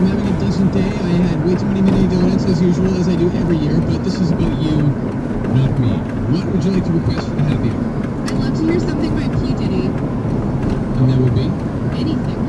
I'm having a Decent Day. I had way too many mini donuts as usual, as I do every year, but this is about you, not me. What would you like to request for the happy hour? I'd love to hear something by P. Diddy. And that would be? Anything.